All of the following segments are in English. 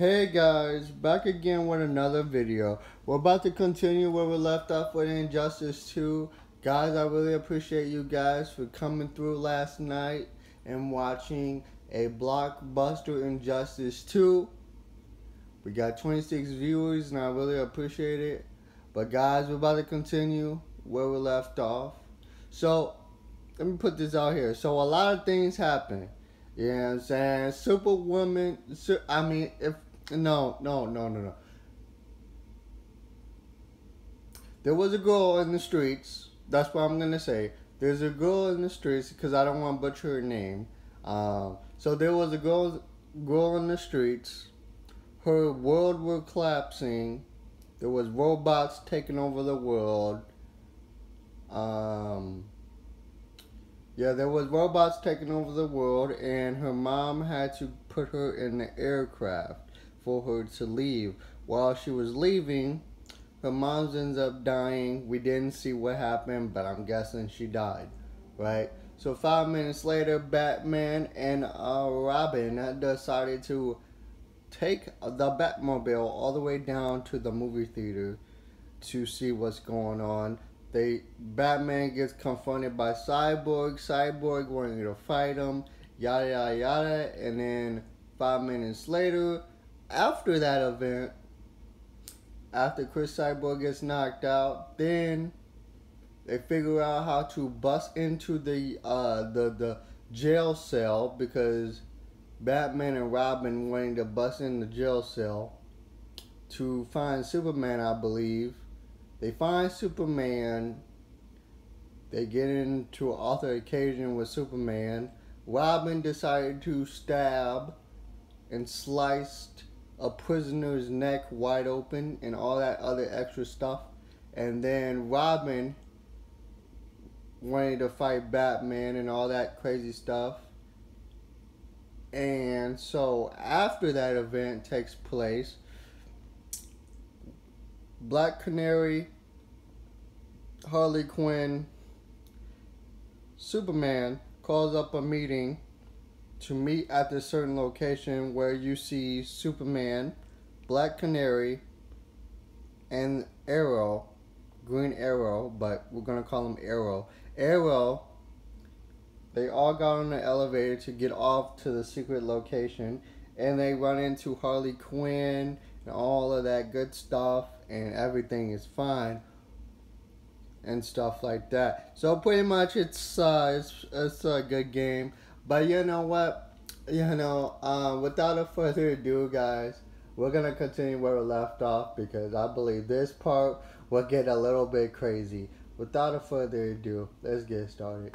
Hey guys, back again with another video. We're about to continue where we left off with Injustice 2. Guys, I really appreciate you guys for coming through last night and watching a blockbuster Injustice 2. We got 26 viewers and I really appreciate it. But guys, we're about to continue where we left off. So, let me put this out here. So, a lot of things happen. You know what I'm saying? Superwoman, I mean, if no, no, no, no, no. There was a girl in the streets. That's what I'm gonna say. There's a girl in the streets because I don't want to butcher her name. Um, so there was a girl, girl in the streets. Her world was collapsing. There was robots taking over the world. Um, yeah, there was robots taking over the world, and her mom had to put her in the aircraft for her to leave. While she was leaving, her mom ends up dying. We didn't see what happened, but I'm guessing she died, right? So five minutes later, Batman and uh, Robin decided to take the Batmobile all the way down to the movie theater to see what's going on. They Batman gets confronted by Cyborg. Cyborg wanting to fight him, yada yada yada, and then five minutes later, after that event, after Chris Cyborg gets knocked out, then they figure out how to bust into the uh, the the jail cell because Batman and Robin wanting to bust in the jail cell to find Superman, I believe. They find Superman. They get into an altercation with Superman. Robin decided to stab and sliced a prisoner's neck wide open and all that other extra stuff. And then Robin wanted to fight Batman and all that crazy stuff. And so after that event takes place, Black Canary, Harley Quinn, Superman calls up a meeting to meet at this certain location where you see Superman, Black Canary, and Arrow, Green Arrow, but we're gonna call him Arrow. Arrow, they all got on the elevator to get off to the secret location, and they run into Harley Quinn and all of that good stuff, and everything is fine and stuff like that. So pretty much, it's uh, it's it's a good game. But you know what? You know, um, without a further ado, guys, we're gonna continue where we left off because I believe this part will get a little bit crazy. Without a further ado, let's get started.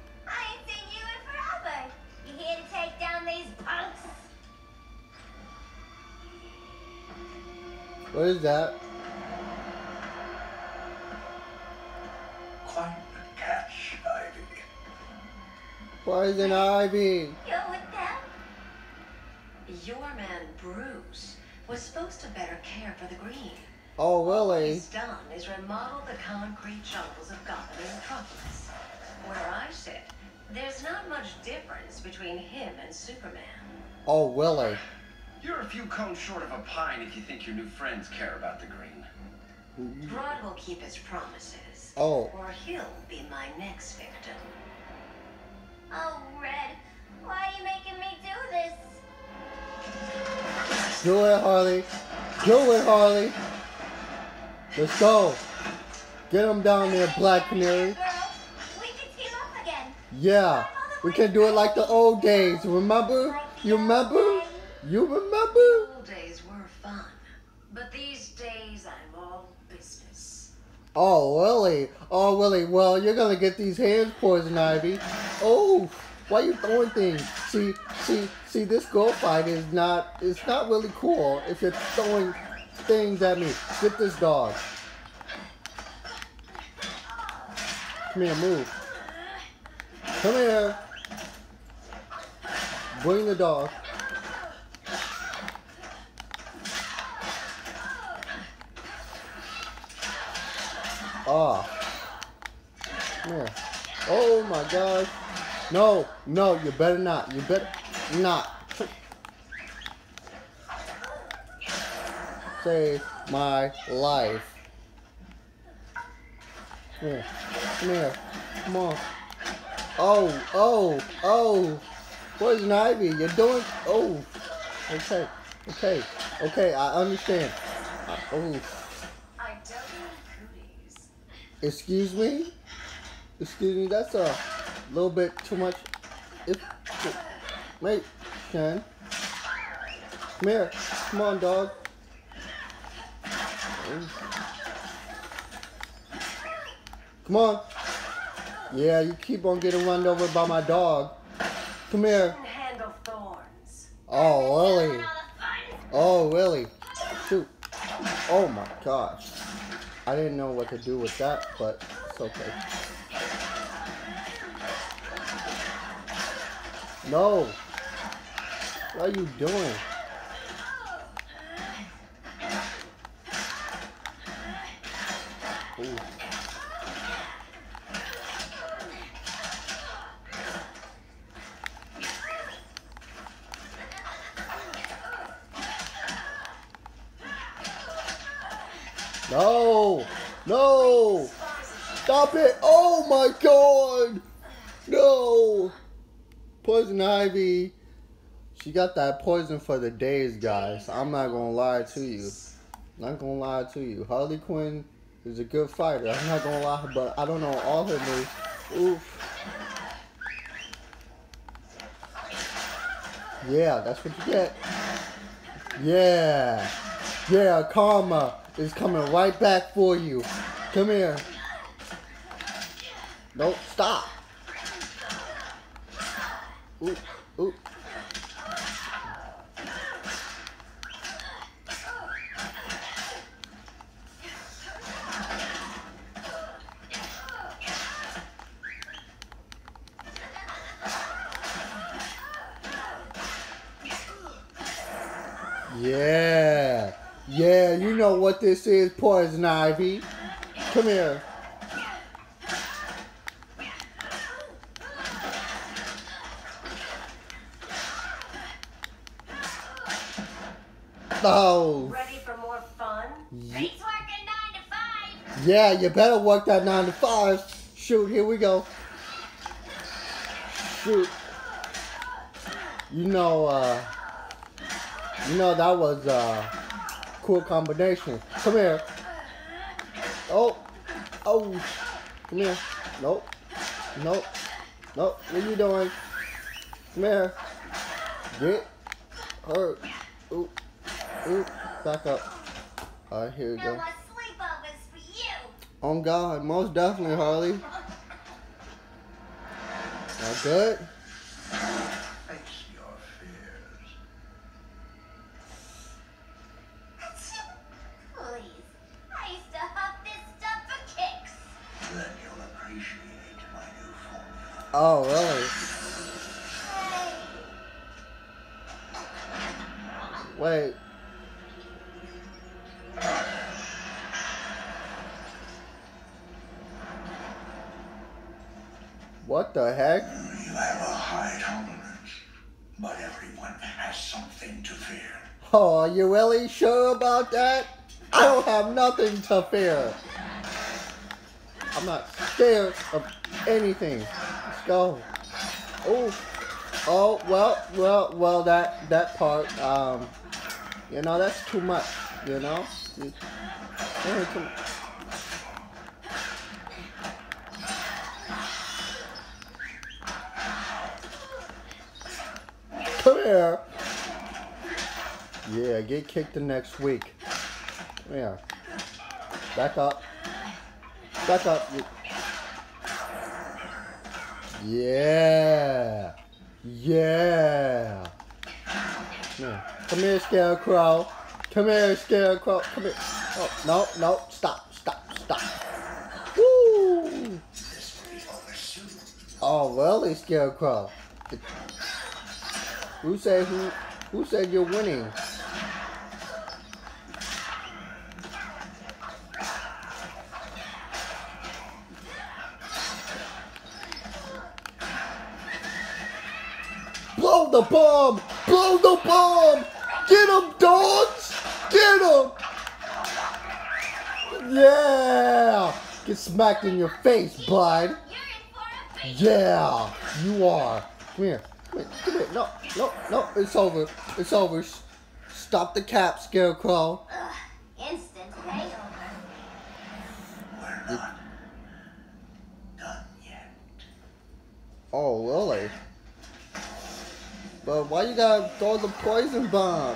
What is that? Quite the catch, Ivy. Poison Ivy. You're with them? Your man, Bruce, was supposed to better care for the green. Oh, All eh? he's done is remodel the concrete jungles of Gotham and Metropolis. Where I sit, there's not much difference between him and Superman. Oh, really? Eh? You're a few cones short of a pine if you think your new friends care about the green. Grodd will keep his promises. Oh. Or he'll be my next victim. Oh, Red, why are you making me do this? Do it, Harley. Do it, Harley. Let's go. Get him down there, Black Canary. We can team up again. Yeah. We can do it like the old days. Remember? You remember? You remember? Old days were fun, but these days I'm all business. Oh, really? Oh, Willie. Well, you're gonna get these hands poison ivy. Oh, why you throwing things? See, see, see, this girl fight is not, it's not really cool if you're throwing things at me. Get this dog. Come here, move. Come here. Bring the dog. Ah. Come here. Oh my gosh. No, no, you better not. You better not. Save my life. Come here. Come here. Come on. Oh, oh, oh. Poison Ivy, you're doing. Oh. Okay. Okay. Okay, I understand. Oh. I don't need cooties. Excuse me? Excuse me, that's a little bit too much. Wait, Shan. Come here. Come on, dog. Come on. Yeah, you keep on getting run over by my dog. Come here. Oh, really? Oh, really? Shoot. Oh my gosh. I didn't know what to do with that, but it's okay. No. What are you doing? Ooh. No! No! Stop it! Oh my god! No! Poison Ivy. She got that poison for the days, guys. I'm not gonna lie to you. Not gonna lie to you. Harley Quinn is a good fighter. I'm not gonna lie, but I don't know all her moves. Oof. Yeah, that's what you get. Yeah. Yeah, karma is coming right back for you. Come here. Don't stop. Ooh, ooh. Yeah. Yeah, you know what this is, Poison Ivy. Come here. Oh, Ready for more fun? He's working nine to five. yeah, you better work that 9 to 5. Shoot, here we go. Shoot. You know, uh, you know that was a cool combination. Come here. Oh, oh, come here. Nope, nope, nope. What are you doing? Come here. Get hurt. Ooh, ooh, back up. All right, here we go. On God, most definitely, Harley. All good? Face your fears. Please. I used to huff this stuff for kicks. Then you'll appreciate my new formula. Oh, really? Hey. Wait. What the heck? You have a high tolerance, but everyone has something to fear. Oh, are you really sure about that? I don't have nothing to fear. I'm not scared of anything. Let's go. Oh, oh, well, well, well, that, that part, um, you know, that's too much, you know? You- eh, too- Come here. Yeah, get kicked the next week. Yeah. Back up. Back up. Yeah. Yeah. Come here. Scarecrow. Come here, Scarecrow. Come here. Oh, no, no. Stop, stop, stop. Woo! Oh, really, Scarecrow? Who said who? Who said you're winning? Blow the bomb! Blow the bomb! Get him, dogs! Get him! Yeah! Get smacked in your face, bud. You're in for a beat. Yeah, you are. Come here. Come here. Come here. No, no, no. It's over. It's over. Stop the cap, Scarecrow. Ugh, instant payover. We're not done yet. Oh, really? But why you gotta throw the poison bomb?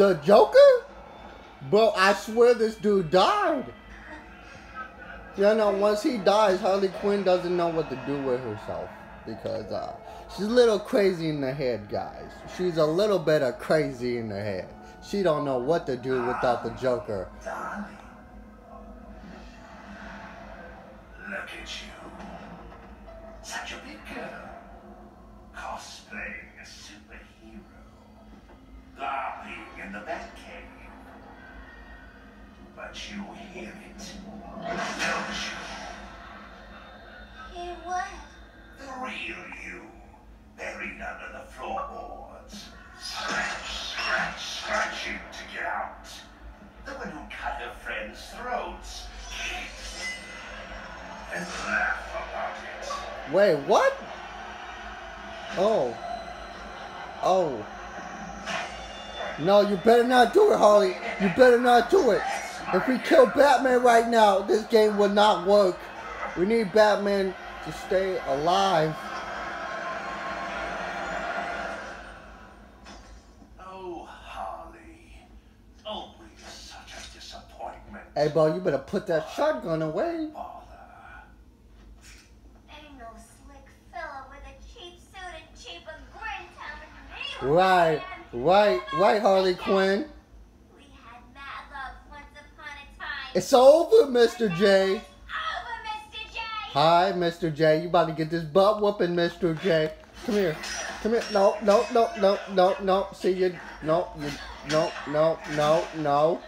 The Joker? Bro, I swear this dude died. You know, once he dies, Harley Quinn doesn't know what to do with herself. Because uh, she's a little crazy in the head, guys. She's a little bit of crazy in the head. She don't know what to do without the Joker. Look at you. Such a big girl. Cosplaying a superhero. LARPing in the Batcave. But you hear it, don't you? Hear what? The real you, buried under the floorboards. Scratch, scratch, scratching to get out. The one who cut her friends' throats. And laugh about it. Wait, what? Oh. Oh. No, you better not do it, Harley. You better not do it. If we kill Batman right now, this game will not work. We need Batman to stay alive. Oh, Harley. Always such a disappointment. Hey, bro, you better put that shotgun away. No slick fella with a cheap suit and cheaper grin telling me who Right, I am. Right, right, Harley Quinn. We had mad love once upon a time. It's over, Mr. J. Over, Mr. J. Hi, Mr. J. You about to get this butt whooping, Mr. J. Come here. Come here. No, no, no, no, no, no. See you. No, you. No, no, no, no.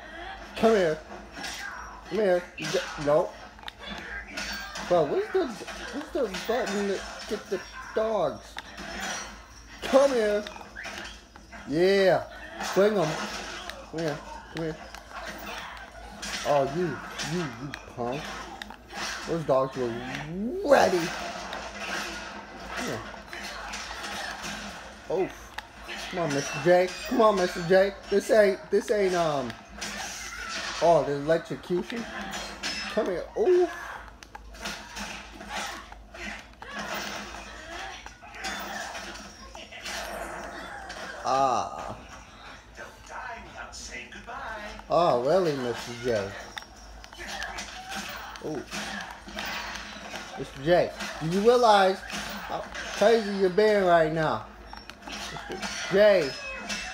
Come here. Come here. No. Bro, where's the where's the button that get the dogs? Come here. Yeah. Bring them. Come here. Come here. Oh, you, you, you punk. Those dogs were ready. Come. Oh, come on, Mr. J. Come on, Mr. J. This ain't, this ain't, um, oh, the electrocution. Come here. Oh. Ah. Don't die without saying goodbye. Oh, really, Mr. J? Oh. Mr. J, do you realize how crazy you're being right now? Mr. J.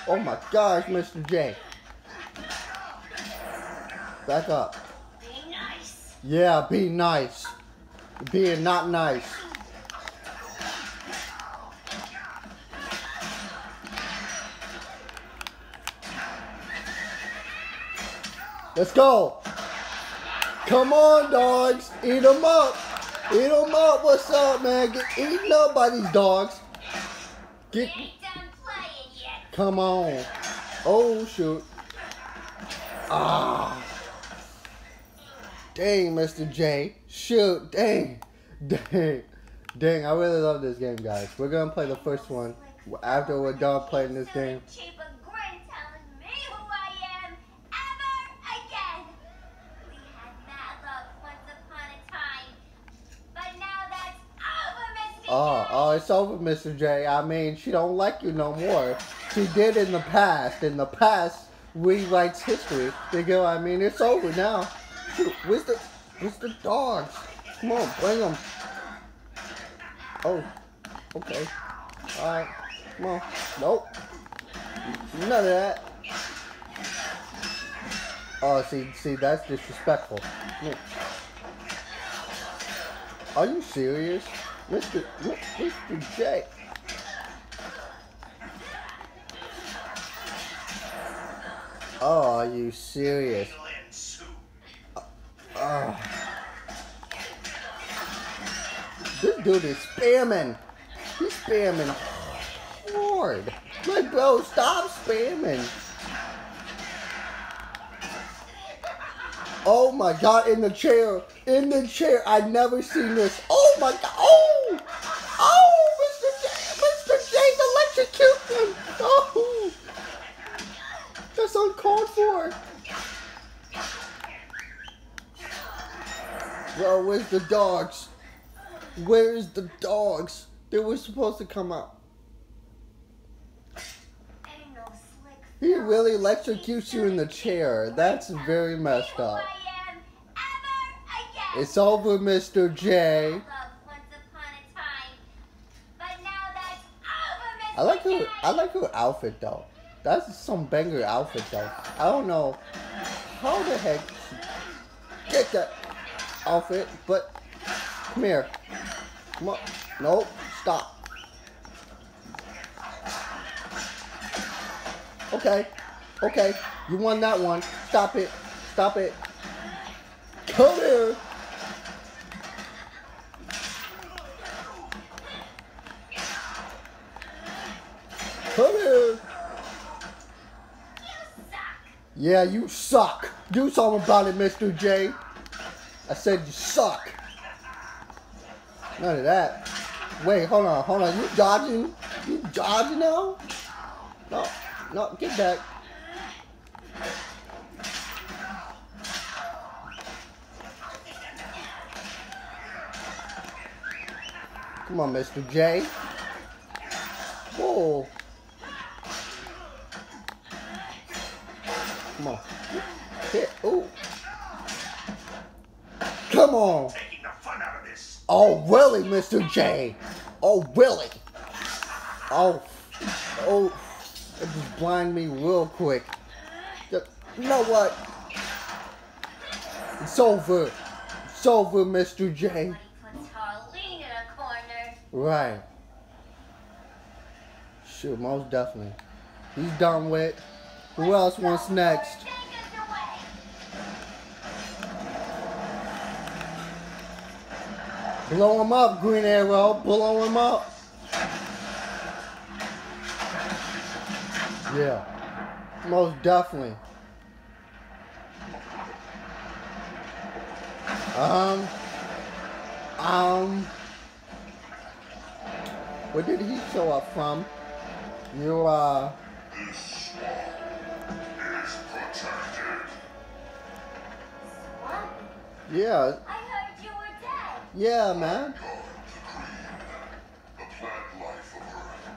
Oh my gosh, Mr. J. Back up. Be nice. Yeah, be nice. Being not nice. Let's go. Come on, dogs. Eat them up. Eat them up. What's up, man? Get eaten up by these dogs. Get. Ain't done playing yet. Come on. Oh, shoot. Ah. Dang, Mr. J. Shoot. Dang. Dang. Dang, I really love this game, guys. We're going to play the first one after we're done playing this game. Cheaper grin telling me who I am ever again. Oh, oh, it's over, Mr. J. I mean, she don't like you no more. She did in the past. In the past, rewrites history. You what I mean? It's over now. Shoot, where's the, where's the dogs? Come on, bring them. Oh, okay. All right, come on. Nope. None of that. Oh, see, see, that's disrespectful. Are you serious? Mr. Mr. J. Oh, are you serious? It'll. Oh. This dude is spamming. He's spamming hard. Like, bro, stop spamming. Oh my god, in the chair. In the chair. I never seen this. Oh my god. Oh! Oh, Mr. J. Mr. J electrocute him. Oh! That's uncalled for. Bro, where's the dogs? Where's the dogs? They were supposed to come out. He really electrocutes you in the chair. That's very messed up. It's over, Mr. J. I like her. I like her outfit though. That's some banger outfit though. I don't know how the heck she get that outfit, but come here. Come on. Nope. Stop. Okay. Okay. You won that one. Stop it. Stop it. Come here. Come here. suck. Yeah, you suck. Do something about it, Mr. J. I said you suck. None of that. Wait, hold on, hold on. You dodging? You dodging now? No, no, get back. Come on, Mr. J. Whoa. Come on. Hit. Ooh. Come on. Taking the fun out of this. Oh, really, Mr. J? Oh, really? Oh, oh, it just blind me real quick. Just- You know what? It's over. It's over, Mr. J. Somebody puts Harleen in a corner. Right. Sure, most definitely. He's done with. Who else wants next? Take us away. Blow him up, Green Arrow. Blow him up. Yeah. Most definitely. Um. Um. Where did he show up from? You, uh. This swamp is protected. Swamp. Yeah. Yeah, man. God, the green, the plant life of Earth.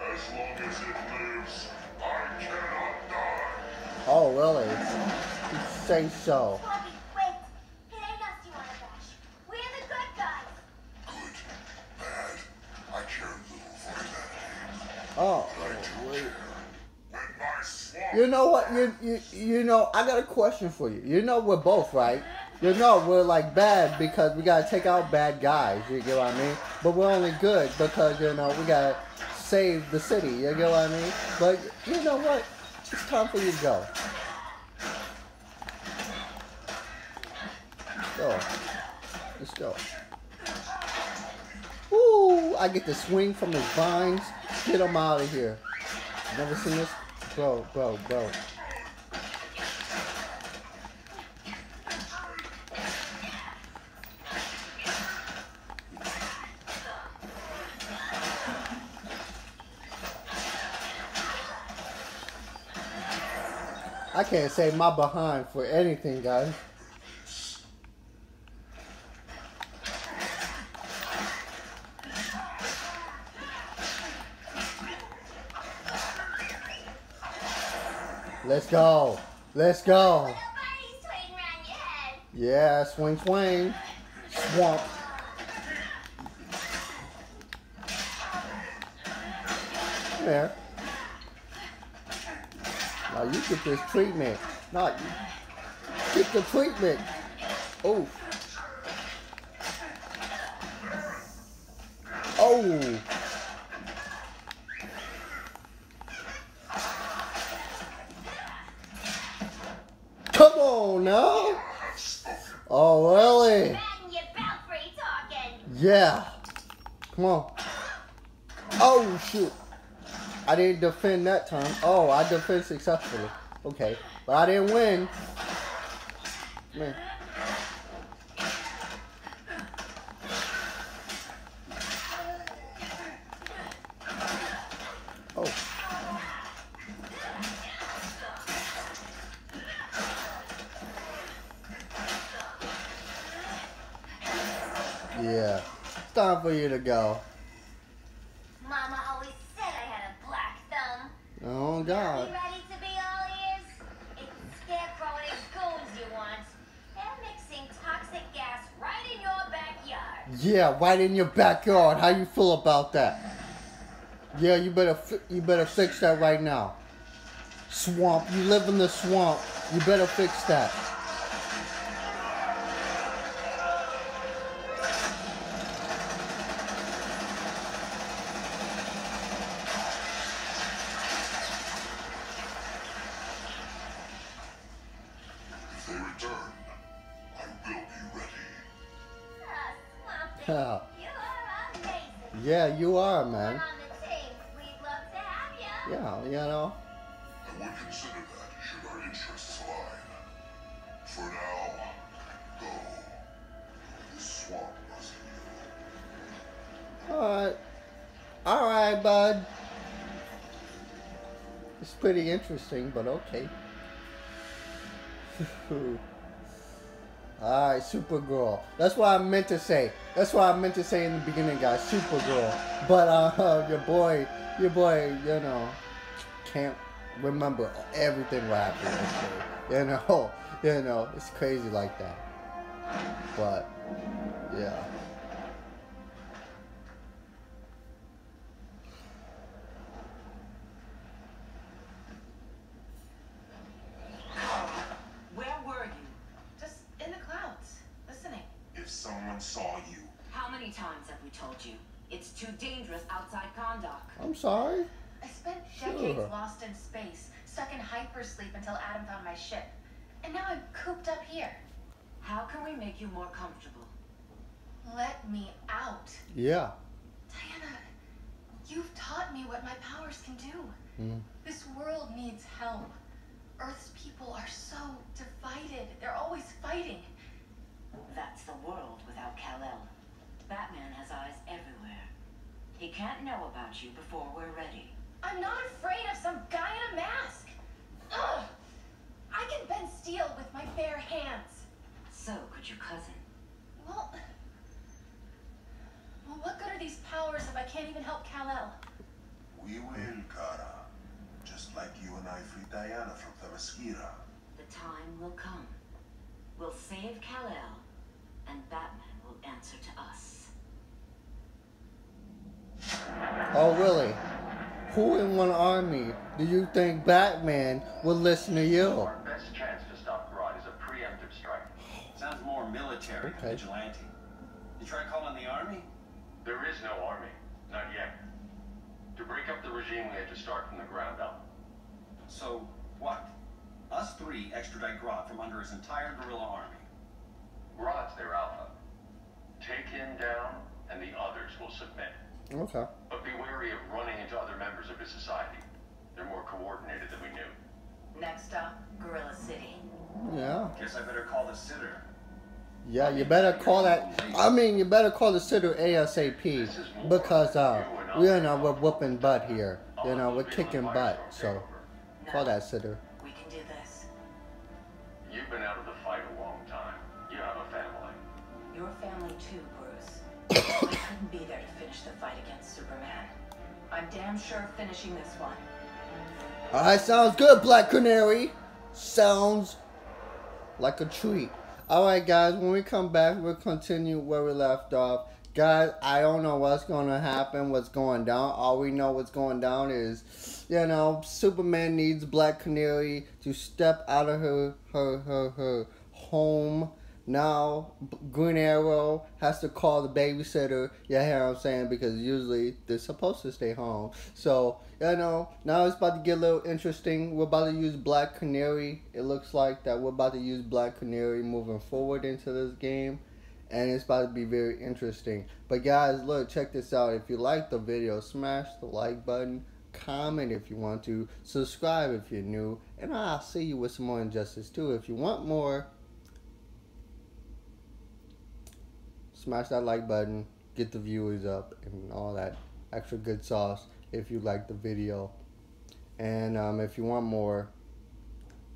As long as it lives, I cannot die. Oh, really? You say so. Bobby, wait. It ain't us you want to bash. We're the good guys. Good, bad, I care little for humanity. Oh. I do care when my swamp You know what? You, you you know, I got a question for you. You know we're both right. You know we're like bad because we gotta take out bad guys. You get what I mean? But we're only good because you know we gotta save the city. You get what I mean? But you know what? It's time for you to go. Go. Let's go. Ooh, I get to swing from his vines. Get him out of here. Never seen this? Bro, bro, bro. I can't say my behind for anything, guys. Let's go. Let's go. Yeah, swing, swing. Swamp. Come here. You get this treatment. Now you get the treatment. Oh. Oh. Come on now. Oh, really? Yeah. Come on. Oh, shoot. I didn't defend that time. Oh, I defend successfully. Okay. But I didn't win. Man. Oh. Yeah. It's time for you to go. Mama always said I had a black thumb. Oh, Are God. you ready to be all ears? It's the scarecrow and his goons you want. They're mixing toxic gas right in your Oh, backyard. Yeah, right in your backyard. How you feel about that? Yeah, you better you better fix that right now. Swamp, you live in the swamp. You better fix that. Yeah, you are, man. on the. We'd love to have you. Yeah, you know. I would consider that should our interests align. For now, go. This swamp must heal. Alright. Alright, bud. It's pretty interesting, but okay. Alright, Supergirl. That's what I meant to say. That's what I meant to say in the beginning, guys. Supergirl. But uh your boy your boy, you know, can't remember everything what happened. You know, you know, it's crazy like that. But yeah. Where were you? Just in the clouds, listening. If someone saw you, How many times have we told you? It's too dangerous outside Kahndaq. I'm sorry. I spent decades Sure. lost in space, stuck in hypersleep until Adam found my ship. And now I'm cooped up here. How can we make you more comfortable? Let me out. Yeah. Diana, you've taught me what my powers can do. Mm. This world needs help. Earth's people are so divided. They're always fighting. That's the world without Kal-El. Batman has eyes everywhere. He can't know about you before we're ready. I'm not afraid of some guy in a mask. Ugh! I can bend steel with my bare hands. So could your cousin. Well, well, what good are these powers if I can't even help Kal-El? we will, Kara. Just like you and I freed Diana from Themyscira. The time will come. We'll save Kal-El, and Batman will answer to us. Oh, really? Who in one army do you think Batman would listen to you? Our best chance to stop Grodd is a preemptive strike. Sounds more military Okay. than vigilante. You try calling the army? There is no army. Not yet. To break up the regime, we had to start from the ground up. So, what? Us three extradite Grodd from under his entire gorilla army. Grodd's their alpha. Take him down, and the others will submit. Okay. But be wary of running into other members of his society. They're more coordinated than we knew. Next up, Gorilla City. Yeah. Guess I better call the sitter. Yeah, you better call that. I mean, you better call the sitter ASAP because uh, we you know we're whooping butt here. You know, we're kicking butt. So call that sitter. I couldn't be there to finish the fight against Superman. I'm damn sure finishing this one. Alright, sounds good, Black Canary. Sounds like a treat. Alright, guys, when we come back, we'll continue where we left off. Guys, I don't know what's going to happen, what's going down. All we know what's going down is, you know, Superman needs Black Canary to step out of her, her, her, her home now Green Arrow has to call the babysitter. You hear what I'm saying? Because usually they're supposed to stay home. So, you know, now it's about to get a little interesting. We're about to use Black Canary. It looks like that we're about to use Black Canary moving forward into this game. And it's about to be very interesting. But guys, look, check this out. If you like the video, smash the like button. Comment if you want to. Subscribe if you're new. And I'll see you with some more Injustice 2. If you want more smash that like button, get the viewers up, and all that extra good sauce if you like the video. And um, if you want more,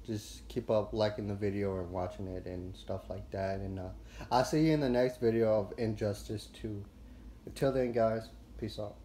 just keep up liking the video and watching it and stuff like that. And uh, I'll see you in the next video of Injustice 2. Until then, guys, peace out.